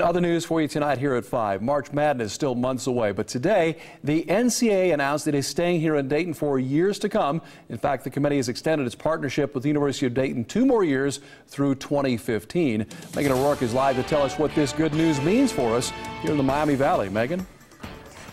Other news for you tonight here at 5. March Madness is still months away, but today the NCAA announced it is staying here in Dayton for years to come. In fact, the committee has extended its partnership with the University of Dayton two more years through 2015. Megan O'Rourke is live to tell us what this good news means for us here in the Miami Valley. Megan?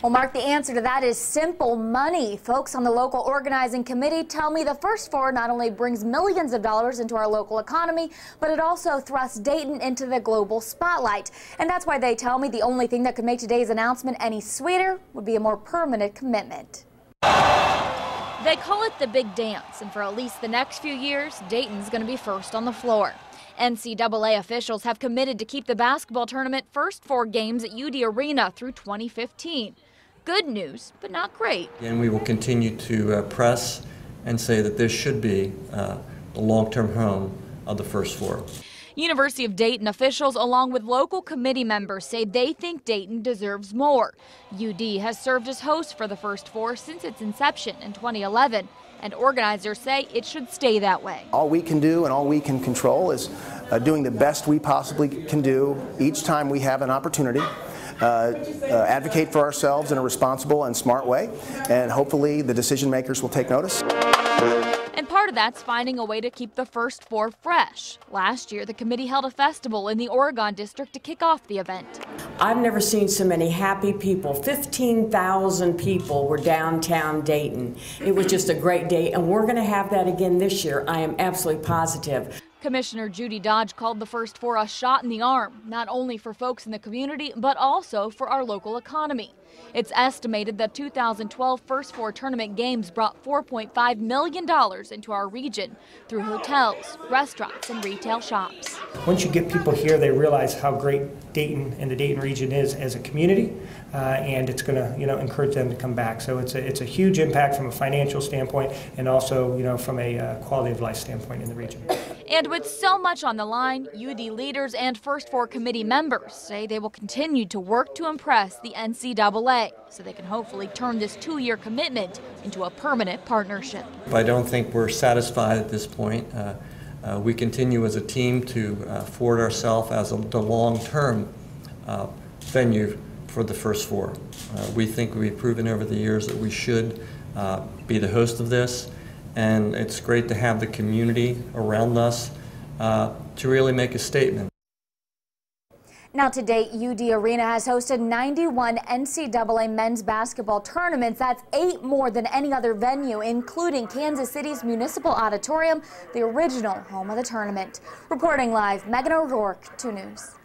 Well, Mark, the answer to that is simple money. Folks on the local organizing committee tell me the First Four not only brings millions of dollars into our local economy, but it also thrusts Dayton into the global spotlight. And that's why they tell me the only thing that could make today's announcement any sweeter would be a more permanent commitment. They call it the big dance, and for at least the next few years, Dayton's going to be first on the floor. NCAA officials have committed to keep the basketball tournament first four games at UD Arena through 2015 good news, but not great. And we will continue to uh, press and say that this should be uh, the long-term home of the first four. University of Dayton officials, along with local committee members, say they think Dayton deserves more. UD has served as host for the first four since its inception in 2011, and organizers say it should stay that way. All we can do and all we can control is uh, doing the best we possibly can do each time we have an opportunity uh, uh, advocate for ourselves in a responsible and smart way, and hopefully the decision makers will take notice. Part of that's finding a way to keep the first four fresh. Last year, the committee held a festival in the Oregon District to kick off the event. I've never seen so many happy people. 15,000 people were downtown Dayton. It was just a great day, and we're going to have that again this year. I am absolutely positive. Commissioner Judy Dodge called the first four a shot in the arm, not only for folks in the community, but also for our local economy. It's estimated the 2012 First Four tournament games brought $4.5 million into our region through hotels, restaurants, and retail shops. Once you get people here, they realize how great Dayton and the Dayton region is as a community, uh, and it's going to you know encourage them to come back. So it's a, it's a huge impact from a financial standpoint and also you know from a uh, quality of life standpoint in the region. And with so much on the line, UD leaders and First Four committee members say they will continue to work to impress the NCAA so they can hopefully turn this two-year commitment into a permanent partnership. I don't think we're satisfied at this point. Uh, uh, we continue as a team to uh, forward ourselves as a, the long-term uh, venue for the First Four. Uh, we think we've proven over the years that we should uh, be the host of this and it's great to have the community around us uh, to really make a statement. Now to date, UD Arena has hosted 91 NCAA men's basketball tournaments. That's eight more than any other venue, including Kansas City's Municipal Auditorium, the original home of the tournament. Reporting live, Megan O'Rourke, 2 News.